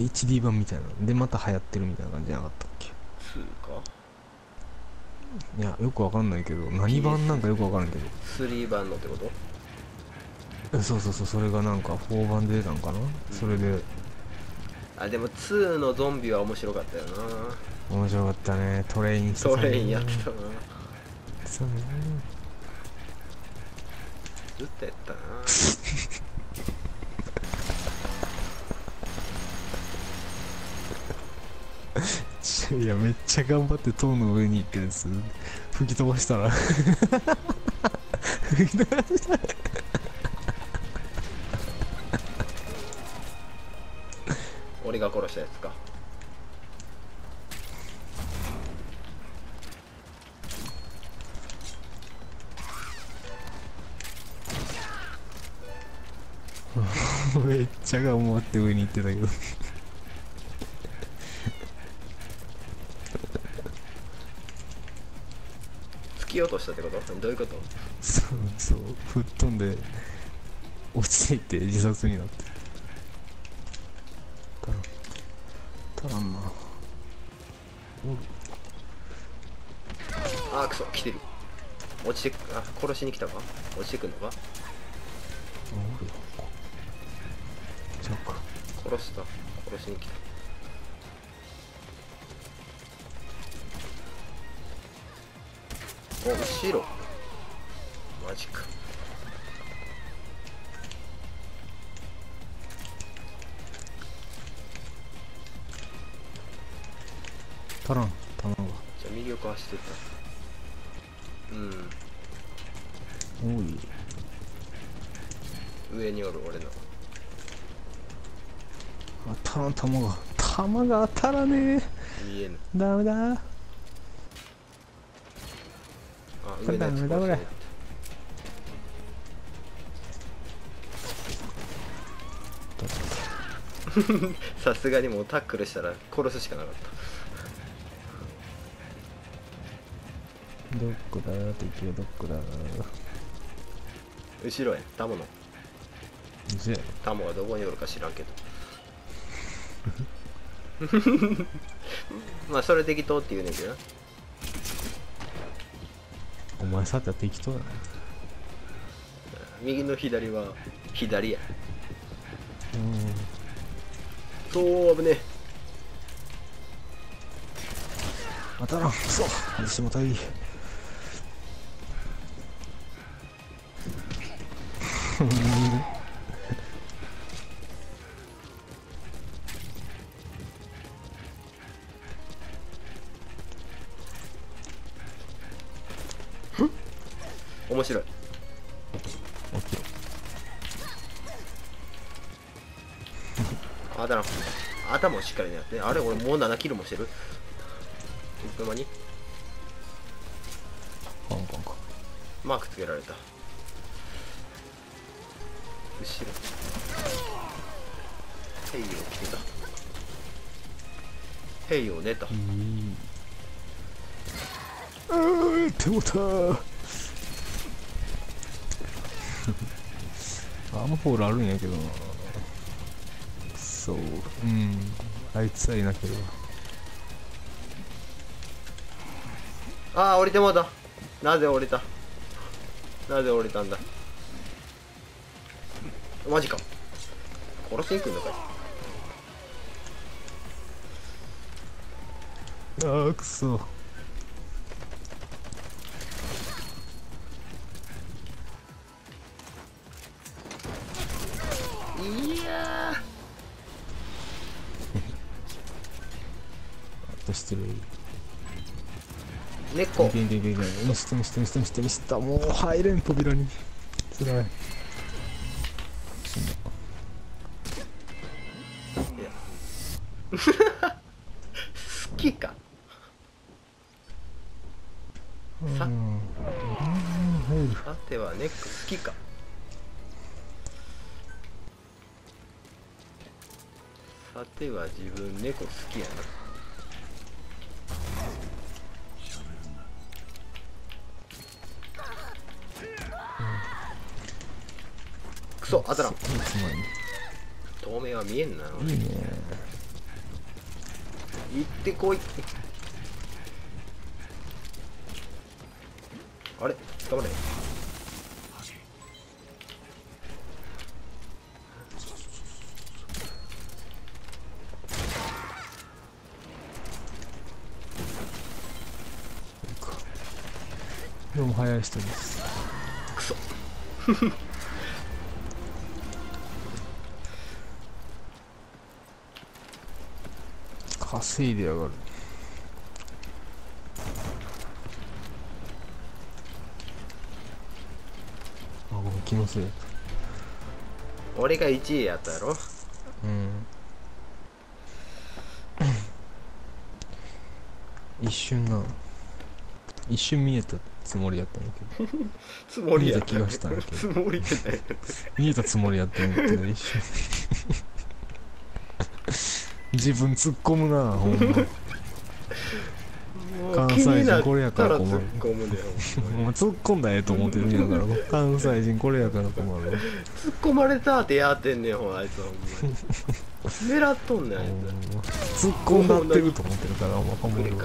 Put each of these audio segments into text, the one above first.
HD 版みたいなでまた流行ってるみたいな感じじゃなかったっけ？2か？いやよくわかんないけど何版なんかよくわからんけ3番のってこと？どそうそうそうそれがなんか4版で出たんかな、それで。あでも2のゾンビは面白かったよな。面白かったね。トレイントレインやってたな。そうね。ずっとやったな いやめっちゃ頑張って塔の上に行ってです吹き飛ばしたら吹き飛ばしたら。俺が殺したやつか。めっちゃ頑張って上に行ってたけど突き落としたってこと？どういうこと？そうそう吹っ飛んで落ちていって自殺になって。たらたらんなあークソ来てる。落ちてくあ殺しに来たか？落ちてくんのか。殺した。殺しに来たお後ろ。マジか。足らん卵がじゃあ右横走ってった。うん。おい。上におる俺の。当たらん玉が玉が当たらね見えぬ。えダメだダメだこれたさすがにもうタックルしたら殺すしかなかった。どこだ敵はどこだ後ろへタモの。じゃタモがどこにおるか知らんけど。まあそれ適当って言うねんけどなお前さては適当だな。右の左は左や。うん。そう危ねえ。当たらん。くそ外してもたい面あだな頭をしっかりやって。あれ俺もう7キロもしてる。いつの間に？コンコンコンマークつけられた。後ろ。ヘイを来てた。ヘイを出た。あー手もたアームホールあるんやけどな。くそう。ん。あいつさえいなければ。ああ降りてもうた。なぜ降りた？なぜ降りたんだ？マジか。殺しに来んのかい。あーくそとしてるー猫。いけいけいけいけミスったミスったミスったミスったミスったもう入れん扉につらい死んだいや好きかささては猫。好きかさては自分猫。好きやなクソ当たらん。透明は見えんな。にいいね。行ってこい。あれ？捕まれ。でも早い人です。クソ 稼いでやがる。あごめん気のせい。俺が1位やったやろ？うん。一瞬な。一瞬見えたつもりやったんだけど。つもりやった見えた気がしたんやけど。つもり 見えたつもりやったんだけど一瞬自分突っ込むなほんま。関西人これやから困る。突っ込んまに。お前突っ込んだらええと思ってるんやから。関西人これやから困る。突っ込まれたってやってんねんほんあいつほんま。に狙っとんねんあい突っ込んだってると思ってるからお前困る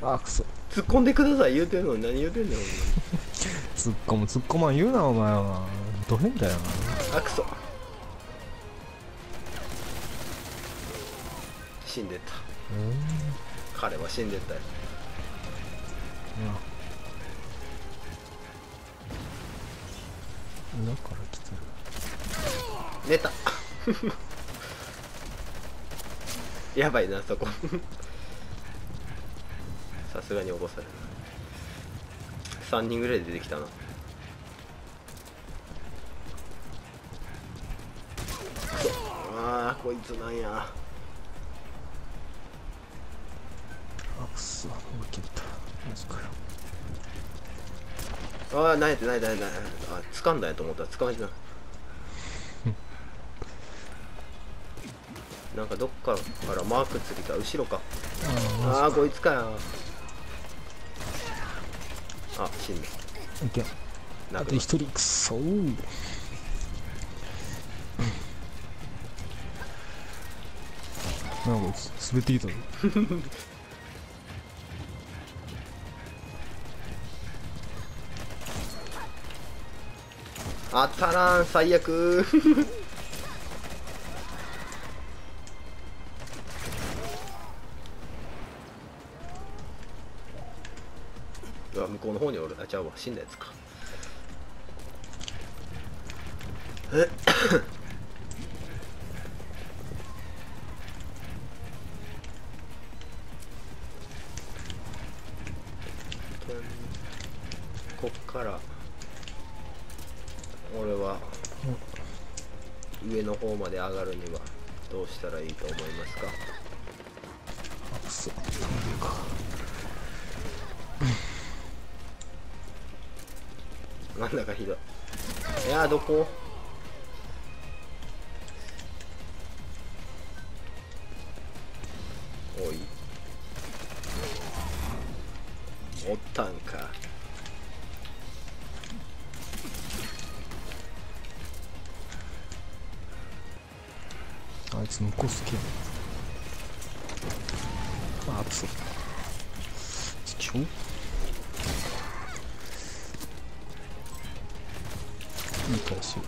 わあくそ。つ突っ込んでください言うてんのに。何言うてんねんほん 突っ込む突っ込まん言うなお前は。ど変だよな。あくそ死んでた。うん彼は死んでたよ。裏から来てる。寝た。やばいなそこ。さすがに起こされる。3人ぐらいで出てきたな。あーこいつなんやああ、なんやってないないない。あ、掴んだんやと思ったら掴まれてな。なんかどっかからマークつりか、後ろか。あああ、こいつかよ。あ、死んだ。あいけあと一人くそーなんか滑ってきたぞ 当たらん、最悪。うわ、向こうの方におる。あ、ちゃうわ、死んだやつか。え こっから上の方まで上がるにはどうしたらいいと思いますか？あくそなん。だかひどい。いやーどこ？いつ向こう好きやな。あくそちょいい返し。も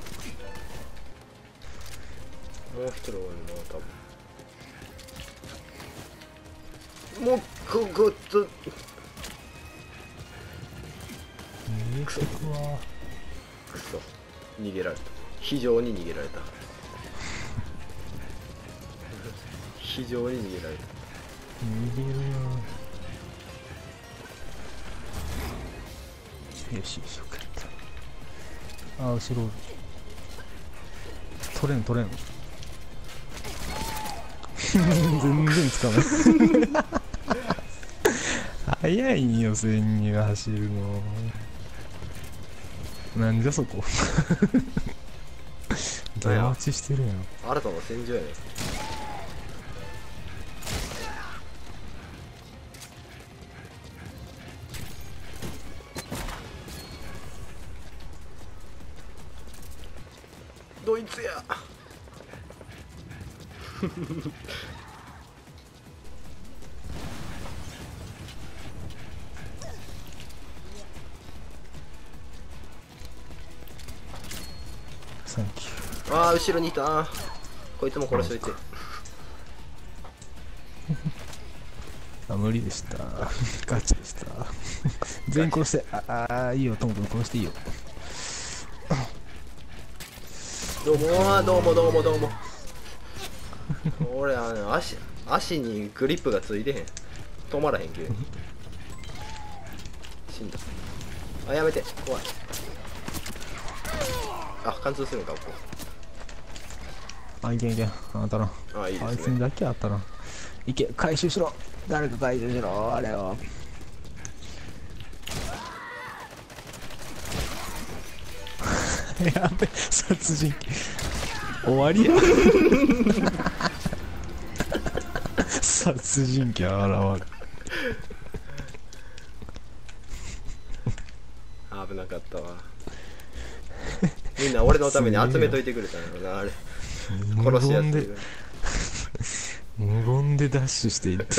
う一人おるな多分。もうここと逃げてくわくそ。逃げられた。非常に逃げられた非常に逃げられた。逃げるなよしよしよかった。あ後ろ。取れん取れん。全然つかない。早いんよ千人が走るの。なんじゃそこ。出待ちしてるやん。新たな戦場やねああ後ろにいた。こいつも殺しといて。あ無理でした。ガチでした。全員殺してああいいよともくん殺していいよ。どうもどうもどうもどうも。俺あの足足にグリップがついてへん。止まらへん急に。死んだ。あやめて。怖い。あ貫通するんかこあいけんいけ。んあったなこあいいですね。あいつにだけあったないけ。回収しろ。誰か回収しろ。あれを。やべ殺人鬼。終わりや 殺人鬼現る危なかったわ。みんな俺のために集めといてくれたんやろなあれ。殺しやすい。無言で無言でダッシュしていって